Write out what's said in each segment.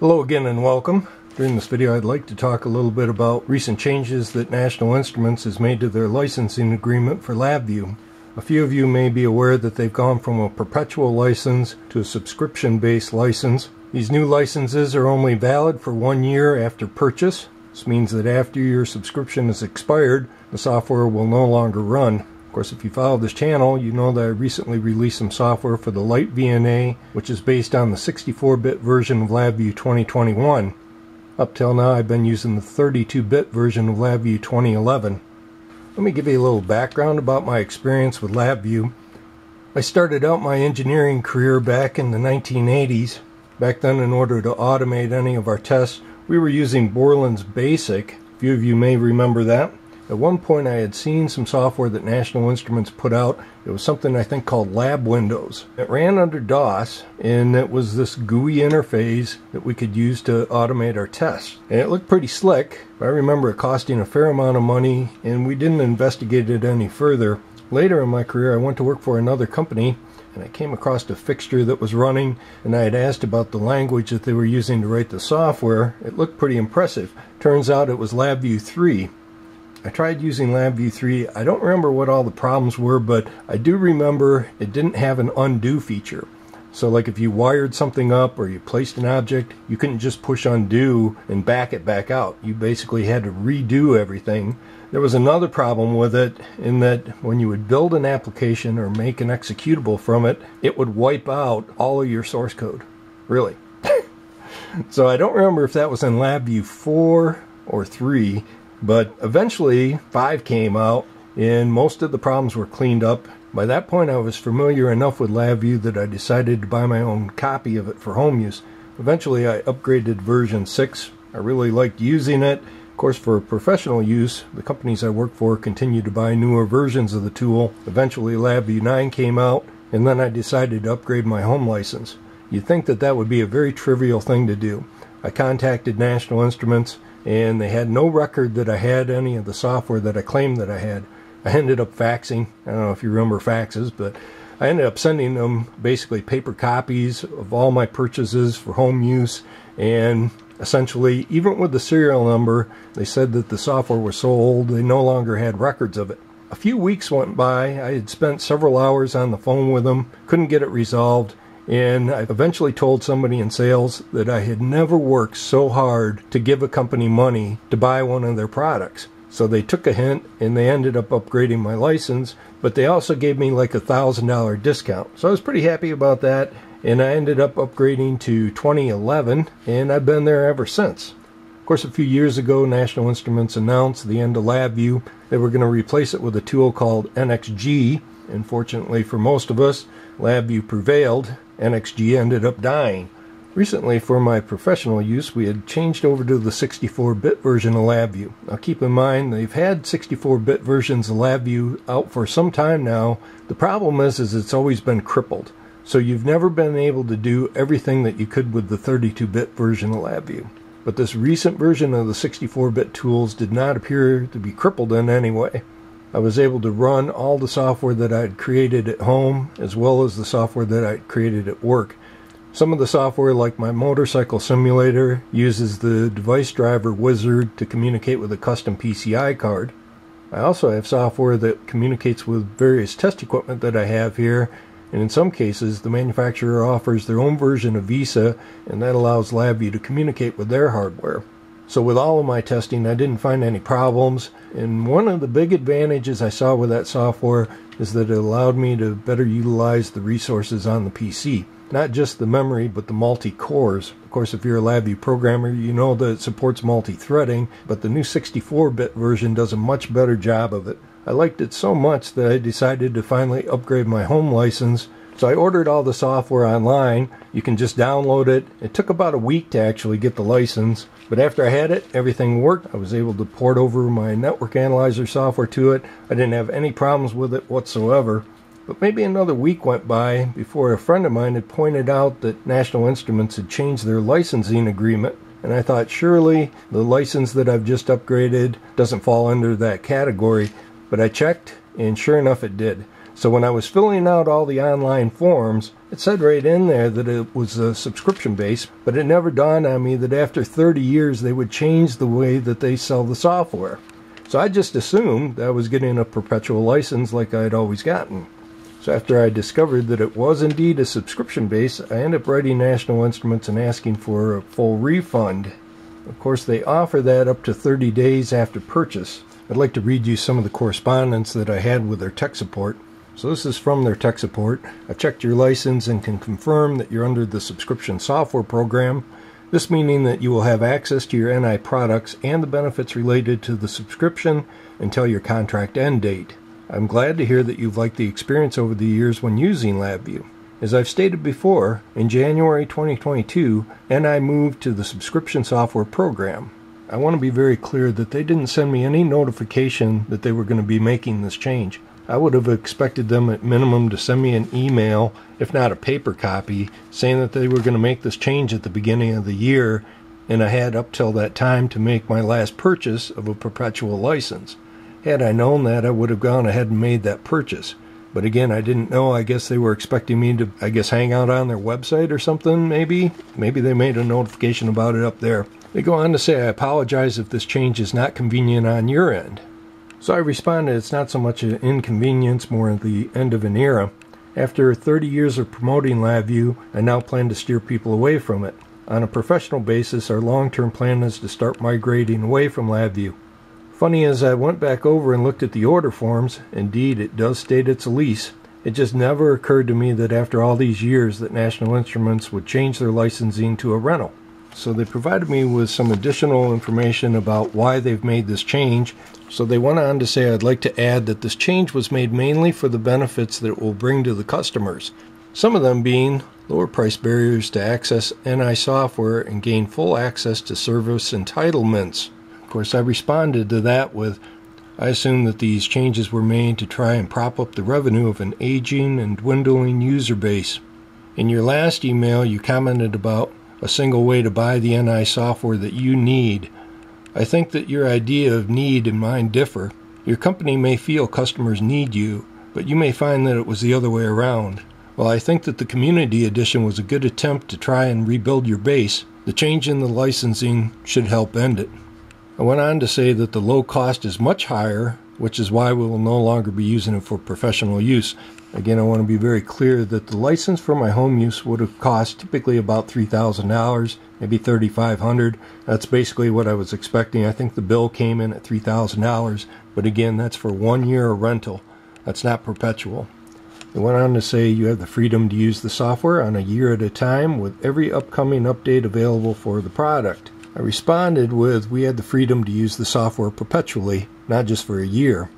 Hello again and welcome. During this video I'd like to talk a little bit about recent changes that National Instruments has made to their licensing agreement for LabVIEW. A few of you may be aware that they've gone from a perpetual license to a subscription-based license. These new licenses are only valid for one year after purchase. This means that after your subscription is expired, the software will no longer run. Of course, if you follow this channel, you know that I recently released some software for the LiteVNA, which is based on the 64-bit version of LabVIEW 2021. Up till now, I've been using the 32-bit version of LabVIEW 2011. Let me give you a little background about my experience with LabVIEW. I started out my engineering career back in the 1980s. Back then, in order to automate any of our tests, we were using Borland's BASIC. A few of you may remember that. At one point, I had seen some software that National Instruments put out. It was something I think called LabWindows. It ran under DOS, and it was this GUI interface that we could use to automate our tests. And it looked pretty slick. I remember it costing a fair amount of money, and we didn't investigate it any further. Later in my career, I went to work for another company, and I came across a fixture that was running, and I had asked about the language that they were using to write the software. It looked pretty impressive. Turns out it was LabVIEW 3. I tried using LabVIEW 3. I don't remember what all the problems were, but I do remember it didn't have an undo feature. So like if you wired something up or you placed an object, you couldn't just push undo and back it back out. You basically had to redo everything. There was another problem with it in that when you would build an application or make an executable from it, it would wipe out all of your source code. Really. so I don't remember if that was in LabVIEW 4 or 3, but eventually, 5 came out, and most of the problems were cleaned up. By that point, I was familiar enough with LabVIEW that I decided to buy my own copy of it for home use. Eventually, I upgraded version 6. I really liked using it. Of course, for professional use, the companies I work for continued to buy newer versions of the tool. Eventually, LabVIEW 9 came out, and then I decided to upgrade my home license. You'd think that that would be a very trivial thing to do. I contacted National Instruments and they had no record that I had any of the software that I claimed that I had. I ended up faxing. I don't know if you remember faxes, but I ended up sending them basically paper copies of all my purchases for home use. And essentially, even with the serial number, they said that the software was so old they no longer had records of it. A few weeks went by. I had spent several hours on the phone with them, couldn't get it resolved. And I eventually told somebody in sales that I had never worked so hard to give a company money to buy one of their products. So they took a hint and they ended up upgrading my license, but they also gave me like a thousand dollar discount. So I was pretty happy about that. And I ended up upgrading to 2011 and I've been there ever since. Of course, a few years ago, National Instruments announced the end of LabVIEW. They were going to replace it with a tool called NXG. Unfortunately for most of us, LabVIEW prevailed NXG ended up dying. Recently, for my professional use, we had changed over to the 64-bit version of LabVIEW. Now keep in mind, they've had 64-bit versions of LabVIEW out for some time now. The problem is, is it's always been crippled. So you've never been able to do everything that you could with the 32-bit version of LabVIEW. But this recent version of the 64-bit tools did not appear to be crippled in any way. I was able to run all the software that I'd created at home as well as the software that I'd created at work. Some of the software, like my motorcycle simulator, uses the device driver wizard to communicate with a custom PCI card. I also have software that communicates with various test equipment that I have here, and in some cases, the manufacturer offers their own version of Visa, and that allows LabVIEW to communicate with their hardware. So with all of my testing, I didn't find any problems. And one of the big advantages I saw with that software is that it allowed me to better utilize the resources on the PC. Not just the memory, but the multi-cores. Of course, if you're a LabVIEW programmer, you know that it supports multi-threading, but the new 64-bit version does a much better job of it. I liked it so much that I decided to finally upgrade my home license so I ordered all the software online. You can just download it. It took about a week to actually get the license, but after I had it, everything worked. I was able to port over my network analyzer software to it. I didn't have any problems with it whatsoever. But maybe another week went by before a friend of mine had pointed out that National Instruments had changed their licensing agreement. And I thought, surely the license that I've just upgraded doesn't fall under that category. But I checked, and sure enough, it did. So when I was filling out all the online forms, it said right in there that it was a subscription base, but it never dawned on me that after 30 years they would change the way that they sell the software. So I just assumed I was getting a perpetual license like I'd always gotten. So after I discovered that it was indeed a subscription base, I ended up writing National Instruments and asking for a full refund. Of course, they offer that up to 30 days after purchase. I'd like to read you some of the correspondence that I had with their tech support. So this is from their tech support. I checked your license and can confirm that you're under the subscription software program. This meaning that you will have access to your NI products and the benefits related to the subscription until your contract end date. I'm glad to hear that you've liked the experience over the years when using LabVIEW. As I've stated before, in January 2022, NI moved to the subscription software program. I want to be very clear that they didn't send me any notification that they were going to be making this change. I would have expected them at minimum to send me an email, if not a paper copy, saying that they were going to make this change at the beginning of the year, and I had up till that time to make my last purchase of a perpetual license. Had I known that, I would have gone ahead and made that purchase. But again, I didn't know. I guess they were expecting me to, I guess, hang out on their website or something, maybe. Maybe they made a notification about it up there. They go on to say, I apologize if this change is not convenient on your end. So I responded, it's not so much an inconvenience, more the end of an era. After 30 years of promoting LabVIEW, I now plan to steer people away from it. On a professional basis, our long term plan is to start migrating away from LabVIEW. Funny as I went back over and looked at the order forms, indeed it does state it's a lease. It just never occurred to me that after all these years that National Instruments would change their licensing to a rental. So they provided me with some additional information about why they've made this change. So they went on to say, I'd like to add that this change was made mainly for the benefits that it will bring to the customers. Some of them being lower price barriers to access NI software and gain full access to service entitlements. Of course, I responded to that with I assume that these changes were made to try and prop up the revenue of an aging and dwindling user base. In your last email, you commented about a single way to buy the NI software that you need. I think that your idea of need and mine differ. Your company may feel customers need you, but you may find that it was the other way around. While I think that the Community Edition was a good attempt to try and rebuild your base, the change in the licensing should help end it. I went on to say that the low cost is much higher, which is why we will no longer be using it for professional use. Again, I want to be very clear that the license for my home use would have cost typically about $3,000, maybe $3,500. That's basically what I was expecting. I think the bill came in at $3,000, but again, that's for one year of rental. That's not perpetual. It went on to say you have the freedom to use the software on a year at a time with every upcoming update available for the product. I responded with, We had the freedom to use the software perpetually, not just for a year.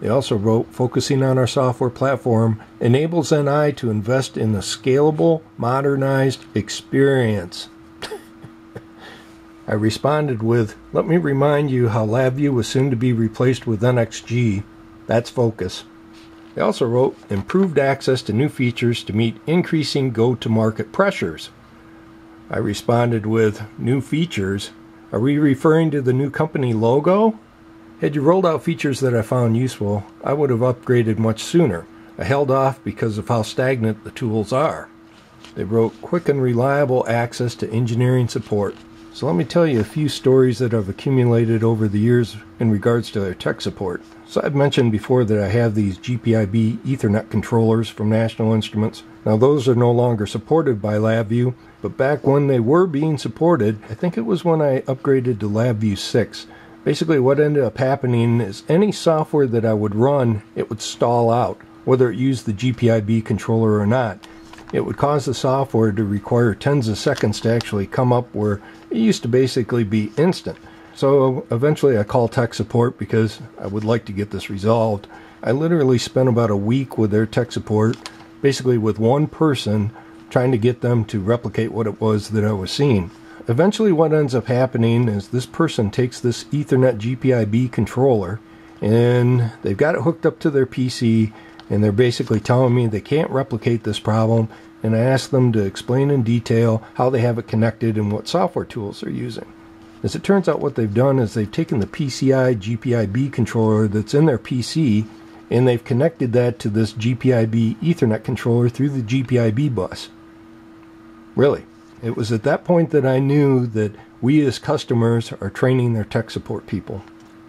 They also wrote, focusing on our software platform enables NI to invest in a scalable, modernized experience. I responded with, let me remind you how LabVIEW was soon to be replaced with NXG. That's focus. They also wrote, improved access to new features to meet increasing go to market pressures. I responded with, new features? Are we referring to the new company logo? Had you rolled out features that I found useful, I would have upgraded much sooner. I held off because of how stagnant the tools are. They wrote quick and reliable access to engineering support. So let me tell you a few stories that I've accumulated over the years in regards to their tech support. So I've mentioned before that I have these GPIB Ethernet controllers from National Instruments. Now those are no longer supported by LabVIEW, but back when they were being supported, I think it was when I upgraded to LabVIEW 6, Basically, what ended up happening is any software that I would run, it would stall out, whether it used the GPIB controller or not. It would cause the software to require tens of seconds to actually come up where it used to basically be instant. So eventually I called tech support because I would like to get this resolved. I literally spent about a week with their tech support, basically with one person, trying to get them to replicate what it was that I was seeing eventually what ends up happening is this person takes this Ethernet GPIB controller and they've got it hooked up to their PC and they're basically telling me they can't replicate this problem and I ask them to explain in detail how they have it connected and what software tools they're using. As it turns out what they've done is they've taken the PCI GPIB controller that's in their PC and they've connected that to this GPIB Ethernet controller through the GPIB bus. Really, it was at that point that I knew that we as customers are training their tech support people.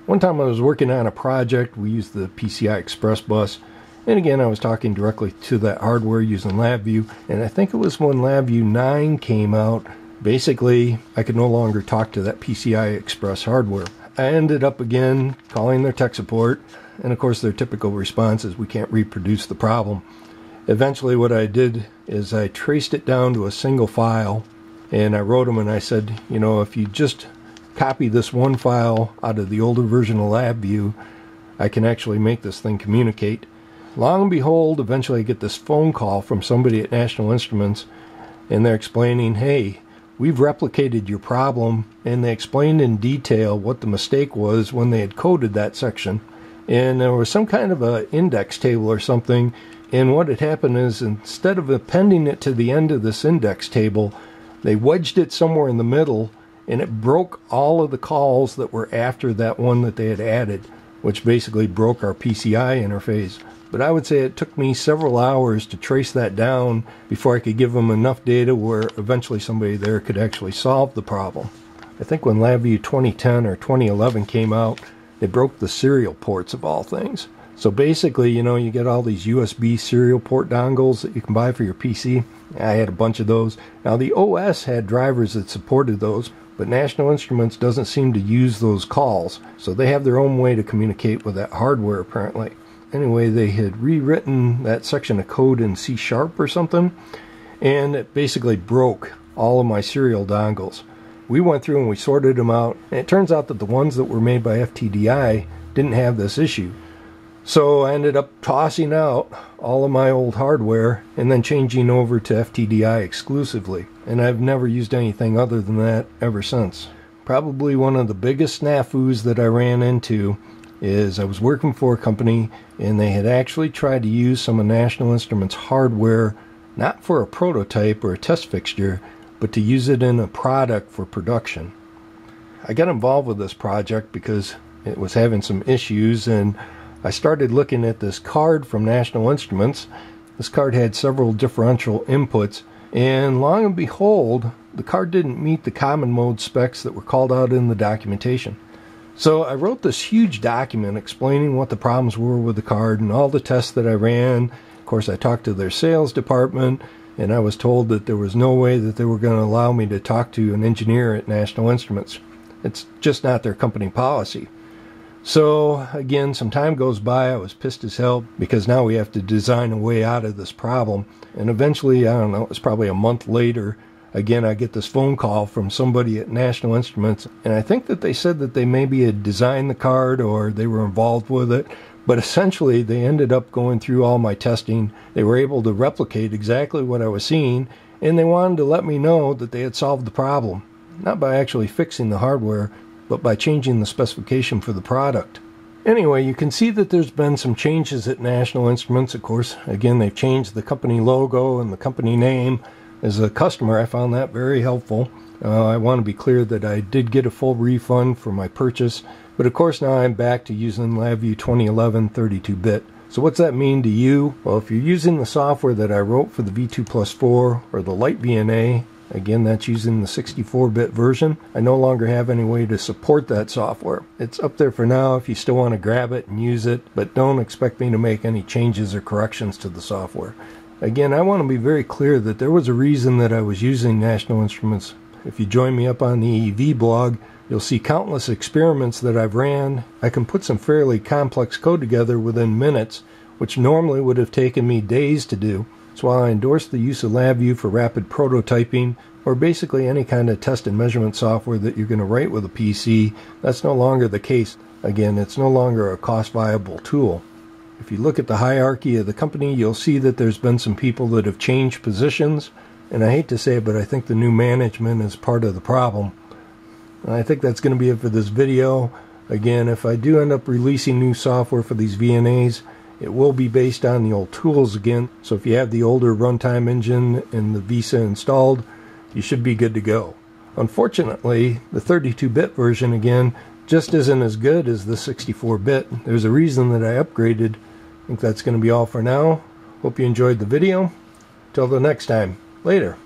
One time I was working on a project, we used the PCI Express bus, and again I was talking directly to that hardware using LabVIEW, and I think it was when LabVIEW 9 came out, basically I could no longer talk to that PCI Express hardware. I ended up again calling their tech support, and of course their typical response is we can't reproduce the problem. Eventually what I did is I traced it down to a single file and I wrote them and I said, you know, if you just copy this one file out of the older version of LabVIEW, I can actually make this thing communicate. Long and behold, eventually I get this phone call from somebody at National Instruments and they're explaining, hey, we've replicated your problem and they explained in detail what the mistake was when they had coded that section. And there was some kind of a index table or something and what had happened is instead of appending it to the end of this index table, they wedged it somewhere in the middle and it broke all of the calls that were after that one that they had added, which basically broke our PCI interface. But I would say it took me several hours to trace that down before I could give them enough data where eventually somebody there could actually solve the problem. I think when LabVIEW 2010 or 2011 came out, they broke the serial ports of all things. So basically, you know, you get all these USB serial port dongles that you can buy for your PC. I had a bunch of those. Now, the OS had drivers that supported those, but National Instruments doesn't seem to use those calls. So they have their own way to communicate with that hardware, apparently. Anyway, they had rewritten that section of code in C Sharp or something, and it basically broke all of my serial dongles. We went through and we sorted them out, and it turns out that the ones that were made by FTDI didn't have this issue. So I ended up tossing out all of my old hardware and then changing over to FTDI exclusively. And I've never used anything other than that ever since. Probably one of the biggest snafus that I ran into is I was working for a company and they had actually tried to use some of National Instruments hardware not for a prototype or a test fixture, but to use it in a product for production. I got involved with this project because it was having some issues and I started looking at this card from National Instruments. This card had several differential inputs, and long and behold, the card didn't meet the common mode specs that were called out in the documentation. So I wrote this huge document explaining what the problems were with the card and all the tests that I ran. Of course, I talked to their sales department, and I was told that there was no way that they were going to allow me to talk to an engineer at National Instruments. It's just not their company policy. So again, some time goes by. I was pissed as hell because now we have to design a way out of this problem. And eventually, I don't know, it was probably a month later. Again, I get this phone call from somebody at National Instruments, and I think that they said that they maybe had designed the card or they were involved with it. But essentially, they ended up going through all my testing. They were able to replicate exactly what I was seeing, and they wanted to let me know that they had solved the problem. Not by actually fixing the hardware, but by changing the specification for the product. Anyway, you can see that there's been some changes at National Instruments. Of course, again, they've changed the company logo and the company name. As a customer, I found that very helpful. Uh, I want to be clear that I did get a full refund for my purchase, but of course, now I'm back to using LabVIEW 2011 32 bit. So, what's that mean to you? Well, if you're using the software that I wrote for the V2 Plus 4 or the LiteVNA, Again, that's using the 64 bit version. I no longer have any way to support that software. It's up there for now if you still want to grab it and use it, but don't expect me to make any changes or corrections to the software. Again, I want to be very clear that there was a reason that I was using National Instruments. If you join me up on the EEVblog, you'll see countless experiments that I've ran. I can put some fairly complex code together within minutes, which normally would have taken me days to do. So while I endorse the use of LabVIEW for rapid prototyping, or basically any kind of test and measurement software that you're going to write with a PC, that's no longer the case. Again, it's no longer a cost viable tool. If you look at the hierarchy of the company, you'll see that there's been some people that have changed positions. And I hate to say it, but I think the new management is part of the problem. And I think that's going to be it for this video. Again, if I do end up releasing new software for these VNAs, it will be based on the old tools again, so if you have the older runtime engine and the Visa installed, you should be good to go. Unfortunately, the 32 bit version again just isn't as good as the 64 bit. There's a reason that I upgraded I think that's going to be all for now. Hope you enjoyed the video. Till the next time. Later.